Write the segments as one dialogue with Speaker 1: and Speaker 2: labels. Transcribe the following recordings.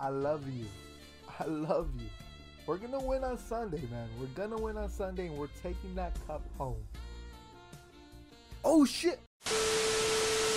Speaker 1: I love you. I love you. We're gonna win on Sunday, man. We're gonna win on Sunday, and we're taking that cup home. Oh shit!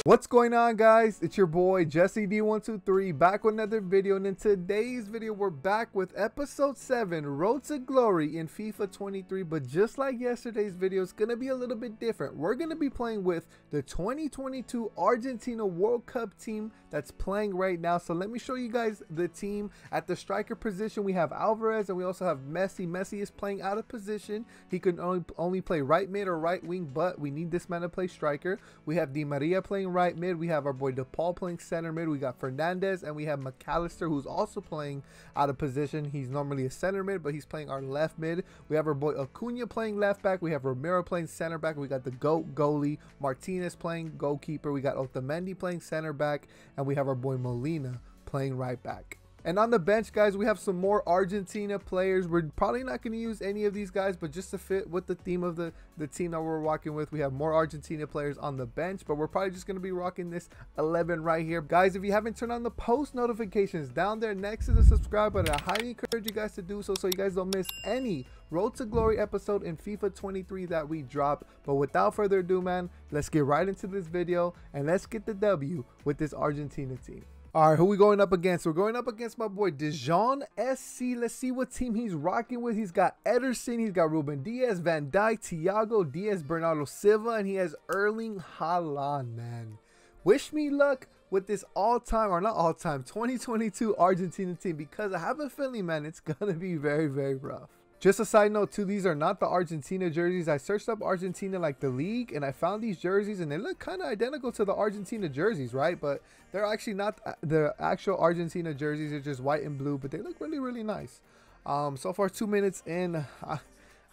Speaker 1: What's going on guys? It's your boy Jesse D123 back with another video and in today's video we're back with episode 7 Road to Glory in FIFA 23 but just like yesterday's video it's gonna be a little bit different. We're gonna be playing with the 2022 Argentina World Cup team that's playing right now so let me show you guys the team. At the striker position we have Alvarez and we also have Messi. Messi is playing out of position. He can only, only play right mid or right wing but we need this man to play striker. We have Di Maria playing right mid. We have our boy De Paul playing center mid. We got Fernandez and we have Mac Allister who's also playing out of position. He's normally a center mid, but he's playing our left mid. We have our boy Acuna playing left back. We have Romero playing center back. We got the GOAT goalie Martinez playing goalkeeper. We got Otamendi playing center back. And we have our boy Molina playing right back. And on the bench, guys, we have some more Argentina players. We're probably not going to use any of these guys, but just to fit with the theme of the, the team that we're walking with, we have more Argentina players on the bench, but we're probably just going to be rocking this 11 right here. Guys, if you haven't turned on the post notifications down there next to the subscribe button, I highly encourage you guys to do so so you guys don't miss any Road to Glory episode in FIFA 23 that we drop. But without further ado, man, let's get right into this video and let's get the W with this Argentina team. All right, who we going up against? We're going up against my boy Dijon SC. Let's see what team he's rocking with. He's got Ederson, he's got Ruben Dias, Van Dijk, Thiago Diaz, Bernardo Silva, and he has Erling Haaland, man. Wish me luck with this all-time, or not all-time, 2022 Argentina team because I have a feeling, man, it's going to be very, very rough. Just a side note too, these are not the Argentina jerseys. I searched up Argentina like the league and I found these jerseys and they look kind of identical to the Argentina jerseys, right? But they're actually not the actual Argentina jerseys. They're just white and blue, but they look really, really nice. Um, so far two minutes in, I,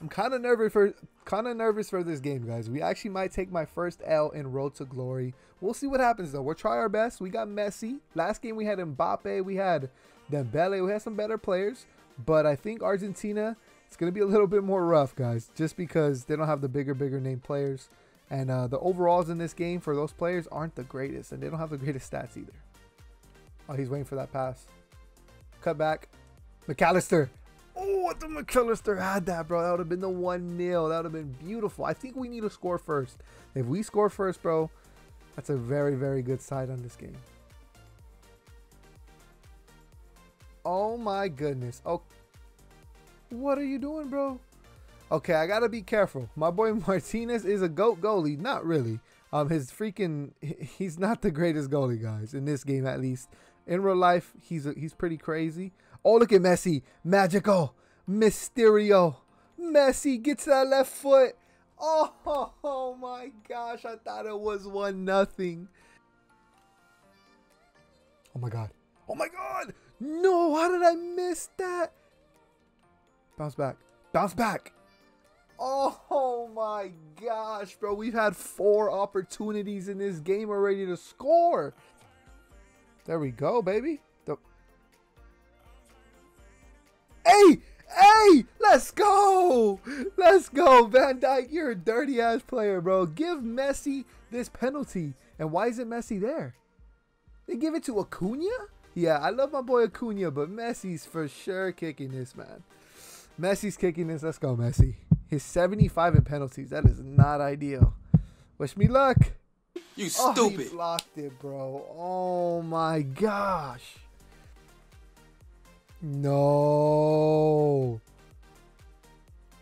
Speaker 1: I'm kind of nervous for kind of nervous for this game, guys. We actually might take my first L in Road to Glory. We'll see what happens though. We'll try our best. We got Messi. Last game we had Mbappe. We had Dembele. We had some better players, but I think Argentina it's going to be a little bit more rough, guys, just because they don't have the bigger, bigger name players. And uh, the overalls in this game for those players aren't the greatest, and they don't have the greatest stats either. Oh, he's waiting for that pass. Cut back. Mac Allister. Oh, what the Mac Allister had that, bro. That would have been the 1 0. That would have been beautiful. I think we need to score first. If we score first, bro, that's a very, very good side on this game. Oh my goodness. Oh, what are you doing, bro? Okay, I gotta be careful. My boy Martinez is a GOAT goalie. Not really. Um, his freaking he's not the greatest goalie, guys, in this game at least. In real life, he's a, he's pretty crazy. Oh, look at Messi, magical, Mysterio. Messi gets that left foot. Oh, oh, oh my gosh, I thought it was one nothing. Oh my god. Oh my god. No, how did I miss that? Bounce back. Bounce back. Oh my gosh, bro. We've had four opportunities in this game already to score. There we go, baby. The hey, hey, let's go. Let's go, Van Dijk. You're a dirty ass player, bro. Give Messi this penalty. And why is it Messi there? They give it to Acuna? Yeah, I love my boy Acuna, but Messi's for sure kicking this, man. Messi's kicking this. Let's go, Messi. His 75 in penalties. That is not ideal. Wish me luck.
Speaker 2: You stupid. Oh, he
Speaker 1: blocked it, bro. Oh my gosh. No.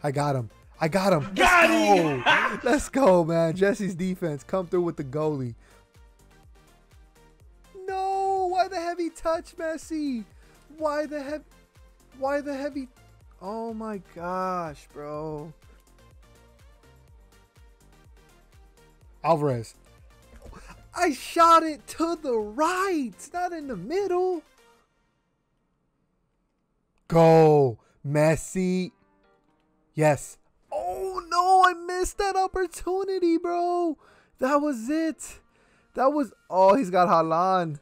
Speaker 1: I got him. I got him.
Speaker 2: Got
Speaker 1: Let's go. Let's go, man. Jesse's defense come through with the goalie. No. Why the heavy touch, Messi? Why the heavy? Why the heavy? Oh my gosh, bro. Alvarez. I shot it to the right, not in the middle. Go, Messi. Yes. Oh no, I missed that opportunity, bro. That was it. That was. Oh, he's got Haaland.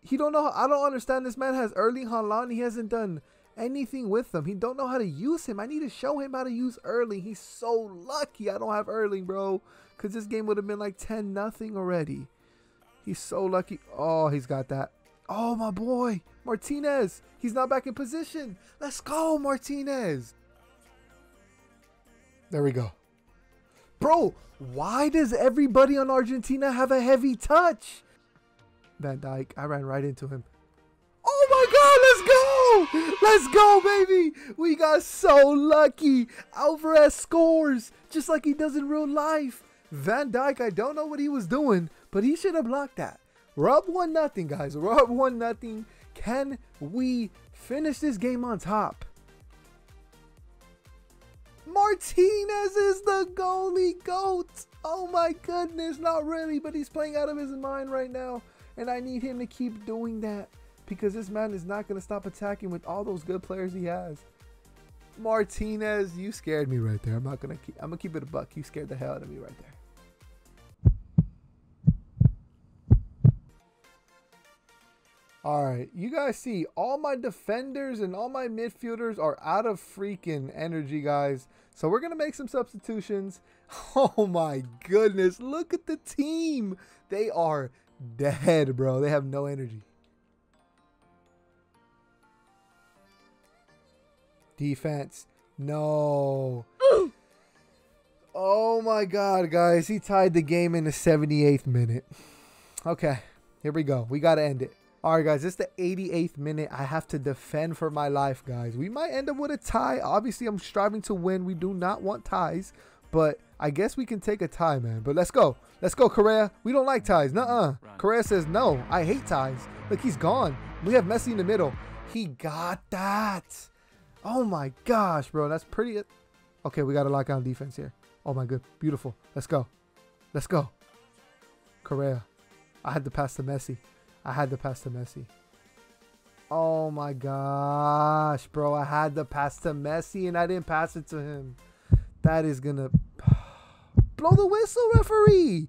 Speaker 1: He don't know. I don't understand. This man has Erling Haaland. He hasn't done anything with him. He don't know how to use him. I need to show him how to use Erling. He's so lucky I don't have Erling, bro. Because this game would have been like 10 nothing already. He's so lucky. Oh, he's got that. Oh, my boy. Martinez. He's not back in position. Let's go, Martinez. There we go. Bro, why does everybody on Argentina have a heavy touch? Van Dijk, I ran right into him. Let's go, baby! We got so lucky. Alvarez scores just like he does in real life. Van Dijk, I don't know what he was doing, but he should have blocked that. We're up 1 nothing, guys. We're up 1 nothing. Can we finish this game on top? Martinez is the goalie goat. Oh my goodness, not really, but he's playing out of his mind right now. And I need him to keep doing that because this man is not going to stop attacking with all those good players he has. Martinez, you scared me right there. I'm not going to keep I'm going to keep it a buck. You scared the hell out of me right there. All right, you guys see all my defenders and all my midfielders are out of freaking energy, guys. So we're going to make some substitutions. Oh my goodness, look at the team. They are dead, bro. They have no energy. Defense. No. oh my god, guys. He tied the game in the 78th minute. Okay, here we go. We got to end it. All right, guys, it's the 88th minute. I have to defend for my life, guys. We might end up with a tie. Obviously, I'm striving to win. We do not want ties, but I guess we can take a tie, man. But let's go. Let's go, Correa. We don't like ties. Nuh-uh. Correa says, no, I hate ties. Look, he's gone. We have Messi in the middle. He got that. Oh, my gosh, bro. That's pretty... Okay, we got to lock down defense here. Oh, my good. Beautiful. Let's go. Let's go. Correa. I had to pass to Messi. I had to pass to Messi. Oh my gosh, bro. I had to pass to Messi and I didn't pass it to him. That is going to blow the whistle, referee.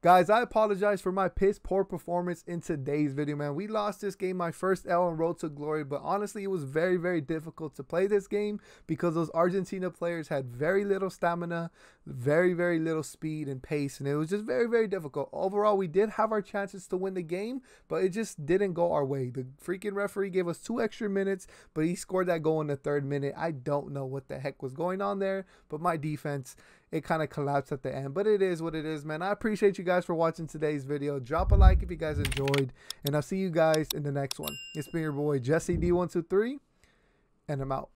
Speaker 1: Guys, I apologize for my piss poor performance in today's video, man. We lost this game, my first L on Road to Glory, but honestly, it was very, very difficult to play this game because those Argentina players had very little stamina, very, very little speed and pace, and it was just very, very difficult. Overall, we did have our chances to win the game, but it just didn't go our way. The freaking referee gave us two extra minutes, but he scored that goal in the third minute. I don't know what the heck was going on there, but my defense it kind of collapsed at the end. But it is what it is, man. I appreciate you guys for watching today's video. Drop a like if you guys enjoyed. And I'll see you guys in the next one. It's been your boy, Jesse D123. And I'm out.